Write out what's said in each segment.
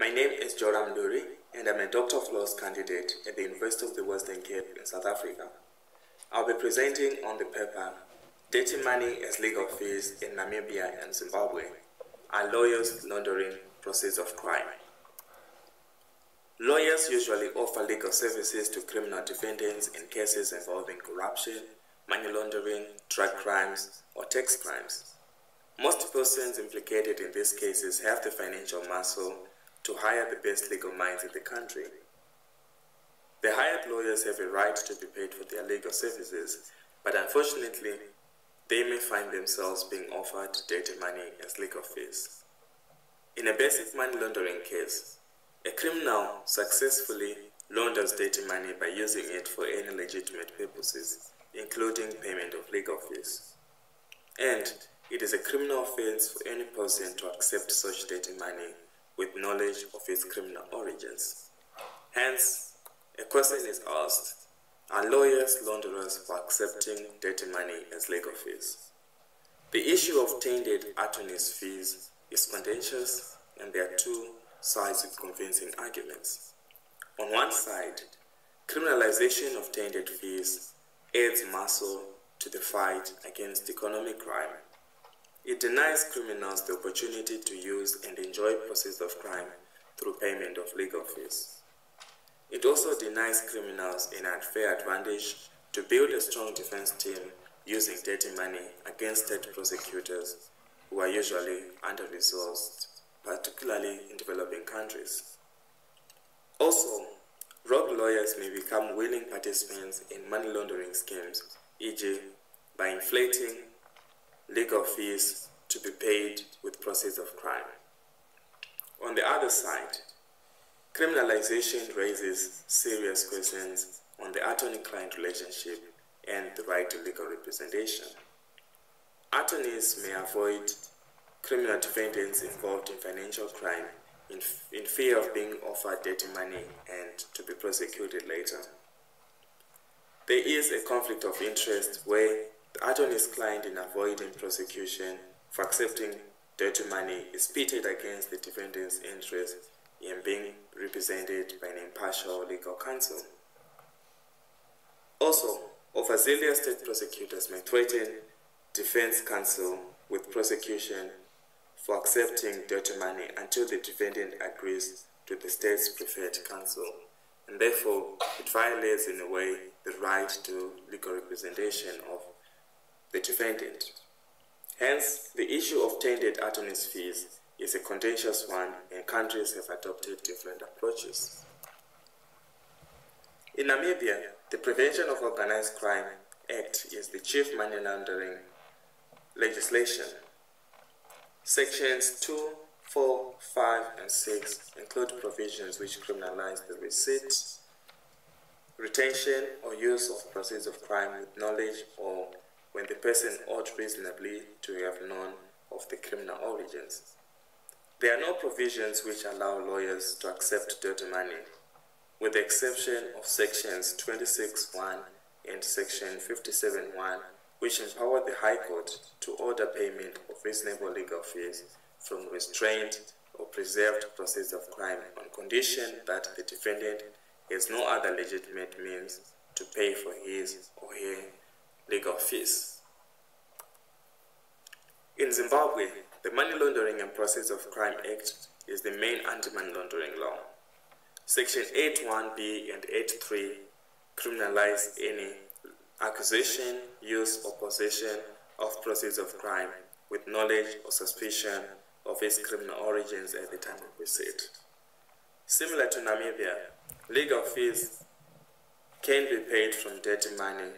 My name is Jorum Duri, and I'm a Doctor of Laws candidate at the University of the Western Cape in South Africa. I'll be presenting on the paper Dirty Money as Legal Fees in Namibia and Zimbabwe Are Lawyers Laundering Proceeds of Crime? Lawyers usually offer legal services to criminal defendants in cases involving corruption, money laundering, drug crimes, or tax crimes. Most persons implicated in these cases have the financial muscle to hire the best legal minds in the country. The hired lawyers have a right to be paid for their legal services, but unfortunately, they may find themselves being offered dirty money as legal fees. In a basic money laundering case, a criminal successfully launders dirty money by using it for any legitimate purposes, including payment of legal fees. And it is a criminal offense for any person to accept such dirty money with knowledge of its criminal origins. Hence, a question is asked, are lawyers launderers for accepting dirty money as legal fees? The issue of tainted attorney's fees is contentious and there are two sides with convincing arguments. On one side, criminalization of tainted fees adds muscle to the fight against economic crime it denies criminals the opportunity to use and enjoy proceeds of crime through payment of legal fees. It also denies criminals an unfair advantage to build a strong defense team using dirty money against state prosecutors who are usually under-resourced, particularly in developing countries. Also, rogue lawyers may become willing participants in money laundering schemes, e.g., by inflating legal fees to be paid with proceeds of crime. On the other side, criminalization raises serious questions on the attorney-client relationship and the right to legal representation. Attorneys may avoid criminal defendants involved in financial crime in, in fear of being offered dirty money and to be prosecuted later. There is a conflict of interest where the attorney's client in avoiding prosecution for accepting dirty money is pitted against the defendant's interest in being represented by an impartial legal counsel. Also, overzealous state prosecutors may threaten defense counsel with prosecution for accepting dirty money until the defendant agrees to the state's preferred counsel, and therefore it violates in a way the right to legal representation of the defendant. Hence, the issue of tainted attorney's fees is a contentious one and countries have adopted different approaches. In Namibia, the Prevention of Organized Crime Act is the chief money laundering legislation. Sections 2, 4, 5, and 6 include provisions which criminalize the receipt, retention, or use of proceeds of crime with knowledge or when the person ought reasonably to have known of the criminal origins. There are no provisions which allow lawyers to accept dirty money, with the exception of sections 26.1 and section 57.1, which empower the High Court to order payment of reasonable legal fees from restrained or preserved proceeds of crime on condition that the defendant has no other legitimate means to pay for his or her legal fees. In Zimbabwe, the Money Laundering and Proceeds of Crime Act is the main anti-money laundering law. Section 81B and 8.3 criminalize any acquisition, use, or possession of proceeds of crime with knowledge or suspicion of its criminal origins at the time of receipt. Similar to Namibia, legal fees can be paid from dirty money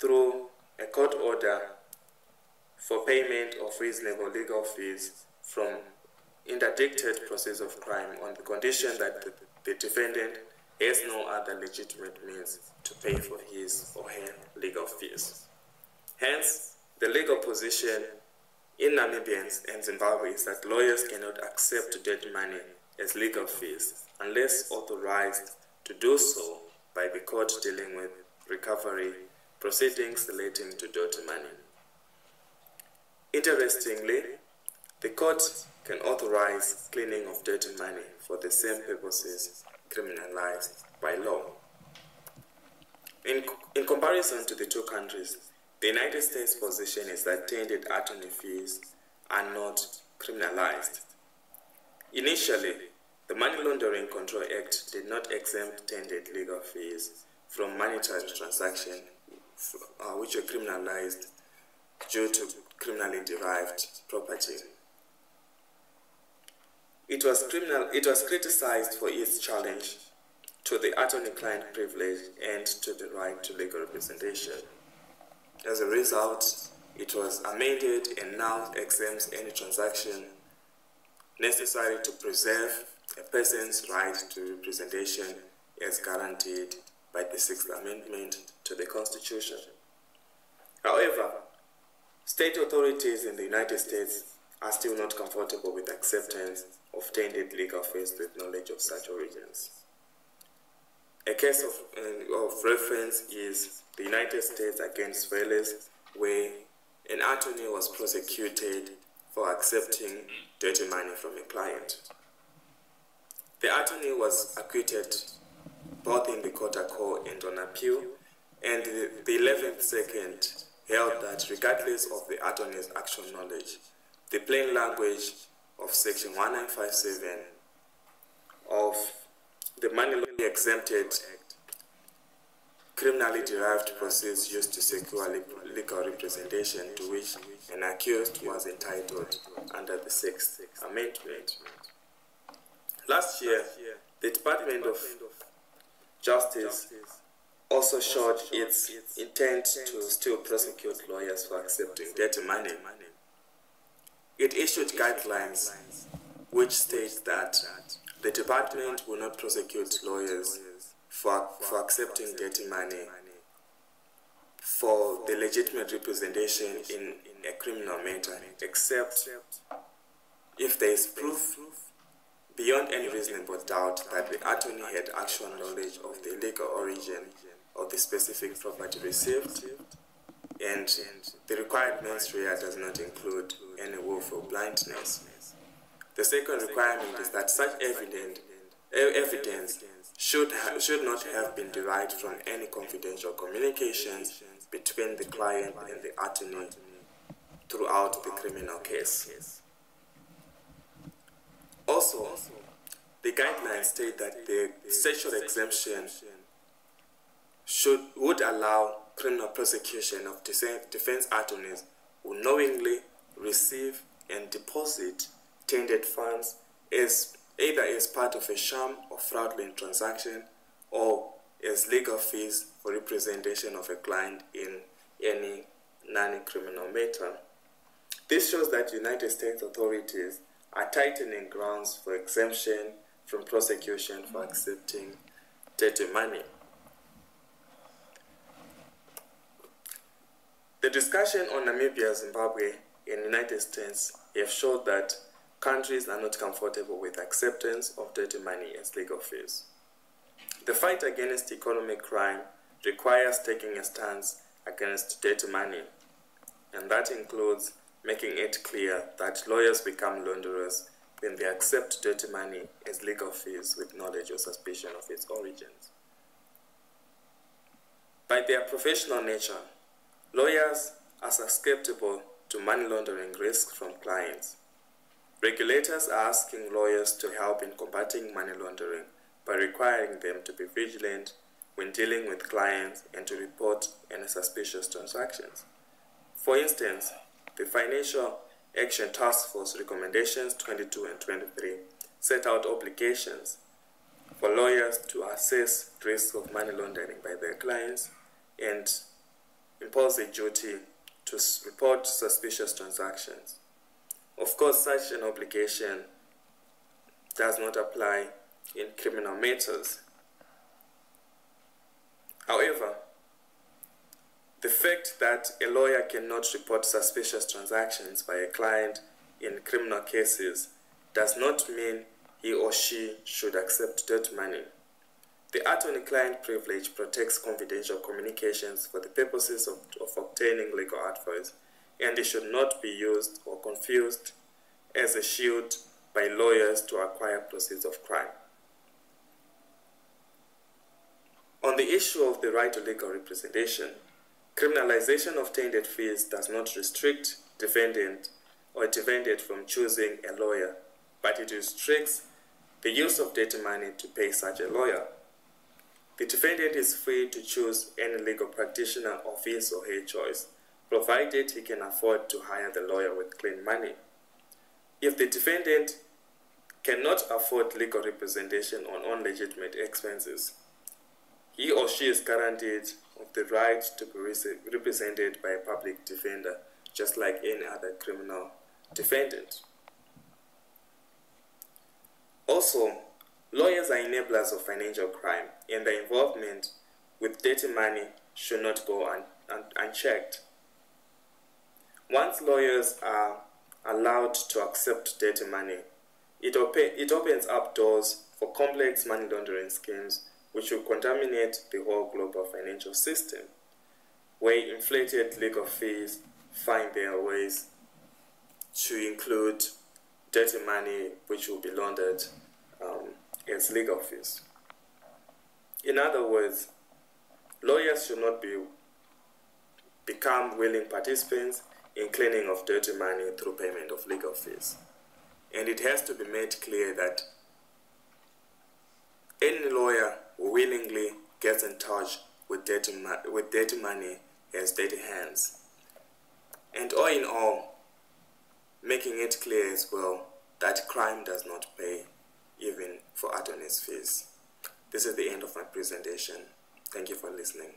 through a court order for payment of reasonable legal fees from interdicted proceeds of crime on the condition that the, the defendant has no other legitimate means to pay for his or her legal fees. Hence, the legal position in Namibians and Zimbabwe is that lawyers cannot accept dirty money as legal fees unless authorized to do so by the court dealing with recovery proceedings relating to dirty money. Interestingly, The court can authorize cleaning of dirty money for the same purposes criminalized by law. In, in comparison to the two countries, the United States' position is that tainted attorney fees are not criminalized. Initially, the Money Laundering Control Act did not exempt tainted legal fees from monetary transactions uh, which were criminalized due to criminally derived property. It was, criminal, it was criticized for its challenge to the attorney-client privilege and to the right to legal representation. As a result, it was amended and now exempts any transaction necessary to preserve a person's right to representation as guaranteed by the Sixth Amendment to the Constitution. However, state authorities in the United States are still not comfortable with acceptance of tainted legal fees with knowledge of such origins. A case of, uh, of reference is the United States against Wales, where an attorney was prosecuted for accepting dirty money from a client. The attorney was acquitted both in the court of call and on appeal, and the, the 11th Circuit held that regardless of the attorney's actual knowledge, the plain language of Section 1957 of the Money Laundering Exempted criminally derived proceeds used to secure legal representation to which an accused was entitled under the Sixth Amendment. Last year, the Department of Justice also showed its intent to still prosecute lawyers for accepting dirty money. It issued guidelines which state that the department will not prosecute lawyers for, for accepting dirty money for the legitimate representation in, in a criminal matter, except if there is proof beyond any reasonable doubt that the attorney had actual knowledge of the legal origin of the specific property received and the required mens rea does not include any willful blindness. The second requirement is that such evidence, evidence should, should not have been derived from any confidential communications between the client and the attorney throughout the criminal case. Also, the guidelines state that the sexual exemption should would allow criminal prosecution of defense attorneys who knowingly receive and deposit tainted funds as either as part of a sham or fraudulent transaction or as legal fees for representation of a client in any non-criminal matter. This shows that United States authorities are tightening grounds for exemption from prosecution for accepting dirty money. The discussion on Namibia, Zimbabwe, and United States have showed that countries are not comfortable with acceptance of dirty money as legal fees. The fight against economic crime requires taking a stance against dirty money, and that includes making it clear that lawyers become launderers when they accept dirty money as legal fees with knowledge or suspicion of its origins. By their professional nature, lawyers are susceptible to money laundering risks from clients. Regulators are asking lawyers to help in combating money laundering by requiring them to be vigilant when dealing with clients and to report any suspicious transactions. For instance, the Financial Action Task Force recommendations 22 and 23 set out obligations for lawyers to assess risks of money laundering by their clients and impose a duty to report suspicious transactions. Of course, such an obligation does not apply in criminal matters. However, the fact that a lawyer cannot report suspicious transactions by a client in criminal cases does not mean he or she should accept dirt money. The attorney-client privilege protects confidential communications for the purposes of, of obtaining legal advice, and it should not be used or confused as a shield by lawyers to acquire proceeds of crime. On the issue of the right to legal representation, criminalization of tainted fees does not restrict defendant or defendant from choosing a lawyer, but it restricts the use of dirty money to pay such a lawyer. The defendant is free to choose any legal practitioner of his or her choice, provided he can afford to hire the lawyer with clean money. If the defendant cannot afford legal representation on unlegitimate expenses, he or she is guaranteed of the right to be represented by a public defender, just like any other criminal defendant. Also, lawyers are enablers of financial crime, and their involvement with dirty money should not go un un unchecked. Once lawyers are allowed to accept dirty money, it, op it opens up doors for complex money laundering schemes which will contaminate the whole global financial system, where inflated legal fees find their ways to include dirty money which will be laundered as legal fees. In other words, lawyers should not be become willing participants in cleaning of dirty money through payment of legal fees. And it has to be made clear that any lawyer who willingly gets in touch with dirty, with dirty money has dirty hands. And all in all, making it clear as well that crime does not pay even for attorney's fees. This is the end of my presentation. Thank you for listening.